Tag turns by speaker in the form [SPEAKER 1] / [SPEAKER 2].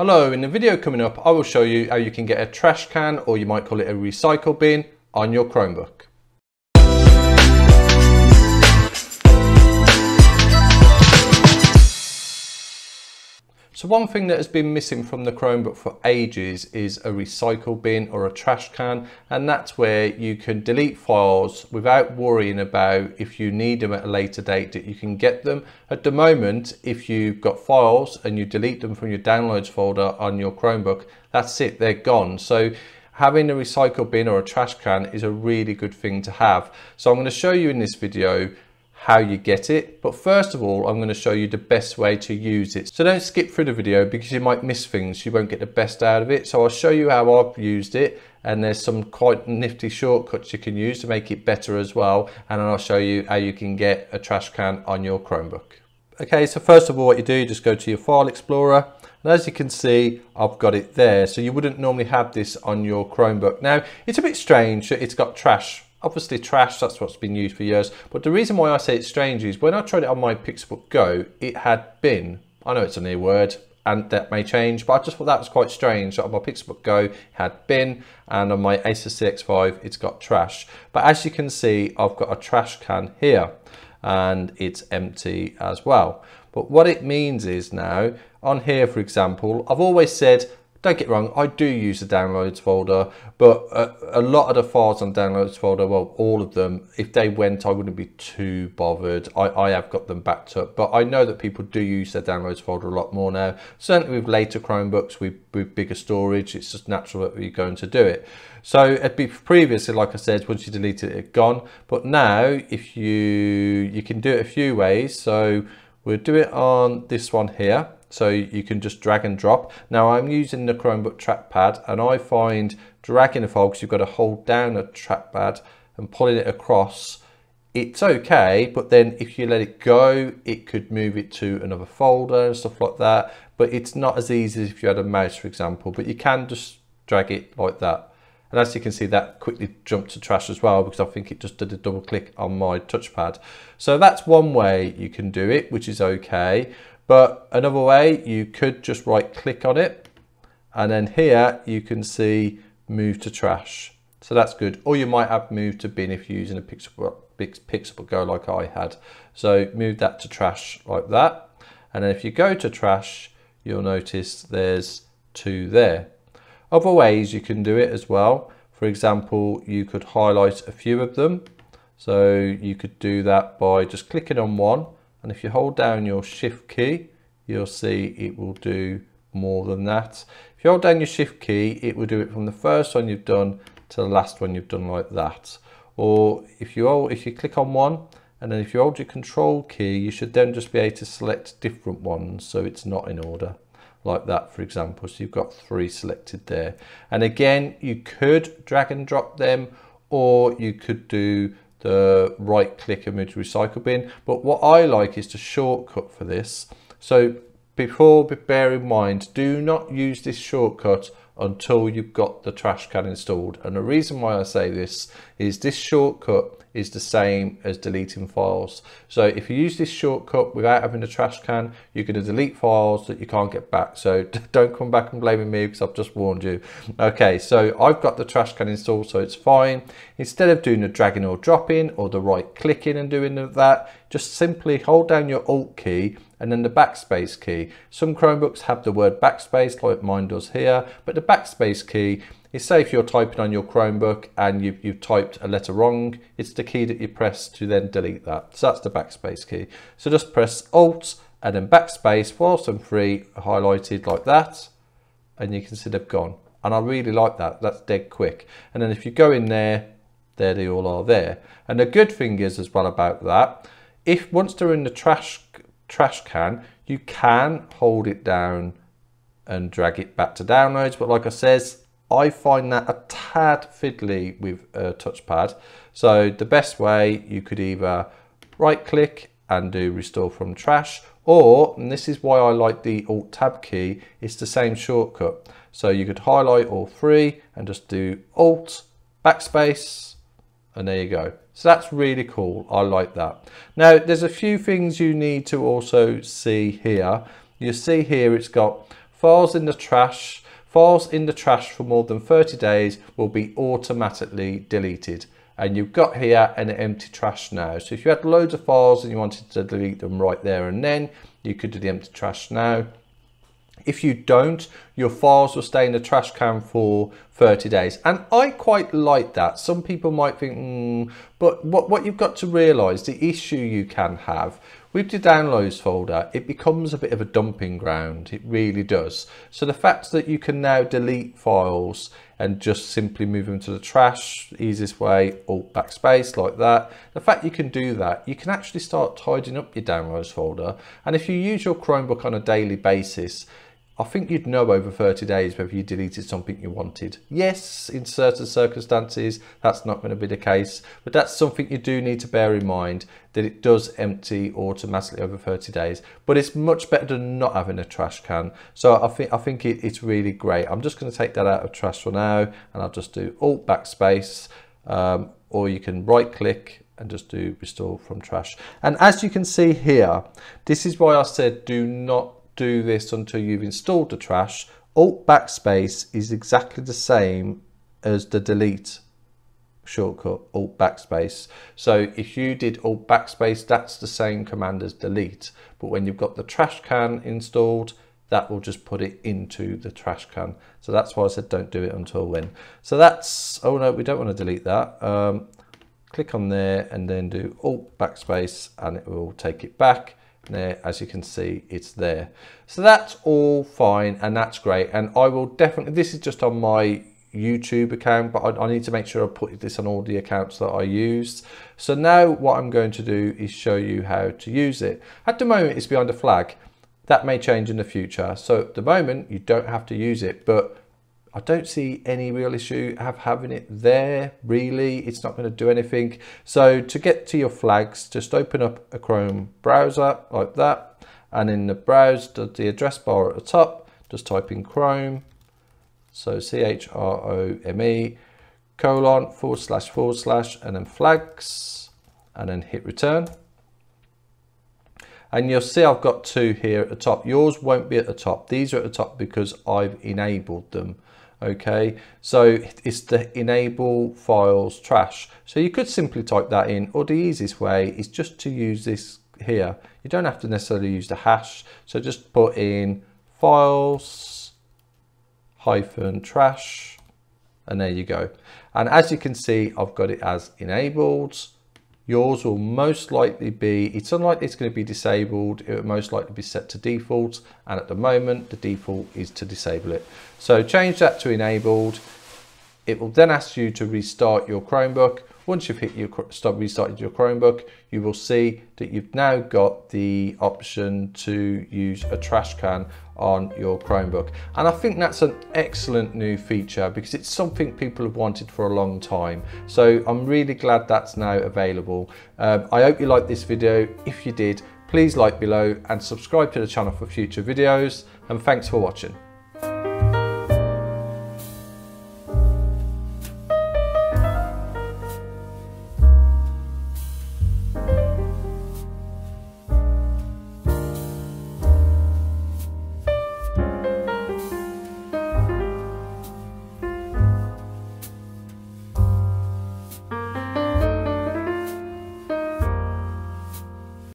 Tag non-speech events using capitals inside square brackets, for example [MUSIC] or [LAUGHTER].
[SPEAKER 1] Hello, in the video coming up, I will show you how you can get a trash can, or you might call it a recycle bin, on your Chromebook. So one thing that has been missing from the Chromebook for ages is a recycle bin or a trash can and that's where you can delete files without worrying about if you need them at a later date that you can get them. At the moment if you've got files and you delete them from your downloads folder on your Chromebook that's it they're gone. So having a recycle bin or a trash can is a really good thing to have. So I'm going to show you in this video how you get it. But first of all, I'm going to show you the best way to use it. So don't skip through the video because you might miss things. You won't get the best out of it. So I'll show you how I've used it and there's some quite nifty shortcuts you can use to make it better as well. And I'll show you how you can get a trash can on your Chromebook. Okay, so first of all, what you do, you just go to your file explorer. And as you can see, I've got it there. So you wouldn't normally have this on your Chromebook. Now, it's a bit strange. That it's got trash obviously trash, that's what's been used for years. But the reason why I say it's strange is when I tried it on my Pixelbook Go, it had been, I know it's a new word, and that may change, but I just thought that was quite strange. On my Pixelbook Go, had bin, and on my Asus CX5, it's got trash. But as you can see, I've got a trash can here, and it's empty as well. But what it means is now, on here, for example, I've always said don't get wrong, I do use the downloads folder, but a, a, lot of the files on downloads folder, well, all of them, if they went, I wouldn't be too bothered. I, I have got them backed up, but I know that people do use their downloads folder a lot more now. Certainly with later Chromebooks, with, with bigger storage, it's just natural that we're going to do it. So it'd be previously, like I said, once you delete it, it's gone. But now, if you, you can do it a few ways. So we'll do it on this one here so you can just drag and drop. Now I'm using the Chromebook trackpad and I find dragging a file because you've got to hold down a trackpad and pulling it across it's okay but then if you let it go it could move it to another folder and stuff like that. But it's not as easy as if you had a mouse for example but you can just drag it like that. And as you can see that quickly jumped to trash as well because I think it just did a double click on my touchpad. So that's one way you can do it which is okay but another way, you could just right click on it and then here you can see move to trash. So that's good. Or you might have move to bin if you're using a Pixel, Pixel Go like I had. So move that to trash like that. And then if you go to trash, you'll notice there's two there. Other ways you can do it as well. For example, you could highlight a few of them. So you could do that by just clicking on one and if you hold down your shift key you'll see it will do more than that. If you hold down your shift key it will do it from the first one you've done to the last one you've done like that. Or if you hold, if you click on one and then if you hold your control key you should then just be able to select different ones so it's not in order like that for example. So you've got three selected there. And again you could drag and drop them or you could do the right click image recycle bin. But what I like is the shortcut for this. So before, bear in mind, do not use this shortcut until you've got the trash can installed. And the reason why I say this is this shortcut is the same as deleting files. So if you use this shortcut without having a trash can, you're going to delete files that you can't get back. So [LAUGHS] don't come back and blaming me because I've just warned you. Okay, so I've got the trash can installed, so it's fine. Instead of doing the dragging or dropping or the right clicking and doing that, just simply hold down your Alt key and then the backspace key. Some Chromebooks have the word backspace like mine does here, but the backspace key say if you're typing on your Chromebook and you've, you've typed a letter wrong, it's the key that you press to then delete that. So that's the backspace key. So just press Alt and then backspace whilst I'm free highlighted like that and you can see they've gone. And I really like that, that's dead quick. And then if you go in there, there they all are there. And the good thing is as well about that, if once they're in the trash trash can, you can hold it down and drag it back to downloads. But like I says, I find that a tad fiddly with a touchpad. So the best way you could either right click and do restore from trash or, and this is why I like the Alt Tab key, it's the same shortcut. So you could highlight all three and just do Alt, backspace, and there you go. So that's really cool. I like that. Now, there's a few things you need to also see here. You see here it's got files in the trash, files in the trash for more than 30 days will be automatically deleted. And you've got here an empty trash now. So if you had loads of files and you wanted to delete them right there and then, you could do the empty trash now. If you don't, your files will stay in the trash can for 30 days. And I quite like that. Some people might think, mm, but what, what you've got to realize, the issue you can have with your downloads folder, it becomes a bit of a dumping ground. It really does. So the fact that you can now delete files and just simply move them to the trash, easiest way, alt backspace like that. The fact you can do that, you can actually start tidying up your downloads folder. And if you use your Chromebook on a daily basis, I think you'd know over 30 days whether you deleted something you wanted. Yes, in certain circumstances, that's not going to be the case, but that's something you do need to bear in mind that it does empty automatically over 30 days, but it's much better than not having a trash can. So I think, I think it, it's really great. I'm just going to take that out of trash for now, and I'll just do Alt Backspace, um, or you can right click and just do restore from trash. And as you can see here, this is why I said do not do this until you've installed the trash. Alt backspace is exactly the same as the delete shortcut, Alt backspace. So if you did Alt backspace, that's the same command as delete. But when you've got the trash can installed, that will just put it into the trash can. So that's why I said don't do it until when. So that's, oh no, we don't want to delete that. Um, click on there and then do Alt backspace and it will take it back there as you can see it's there. So that's all fine and that's great. And I will definitely this is just on my YouTube account but I, I, need to make sure I put this on all the accounts that I use. So now what I'm going to do is show you how to use it. At the moment it's behind a flag. That may change in the future. So at the moment you don't have to use it but I don't see any real issue of having it there, really. It's not going to do anything. So to get to your flags, just open up a Chrome browser like that. And in the browse, the address bar at the top, just type in Chrome. So C-H-R-O-M-E colon forward slash forward slash and then flags and then hit return. And you'll see I've got two here at the top. Yours won't be at the top. These are at the top because I've enabled them okay? So it's the enable files trash. So you could simply type that in or the easiest way is just to use this here. You don't have to necessarily use the hash. So just put in files hyphen trash and there you go. And as you can see I've got it as enabled yours will most likely be, it's unlikely it's going to be disabled, it will most likely be set to default, and at the moment the default is to disable it. So change that to enabled, it will then ask you to restart your Chromebook. Once you've hit your stop restarted your Chromebook, you will see that you've now got the option to use a trash can on your Chromebook. And I think that's an excellent new feature because it's something people have wanted for a long time. So I'm really glad that's now available. Um, I hope you liked this video. If you did, please like below and subscribe to the channel for future videos. And thanks for watching.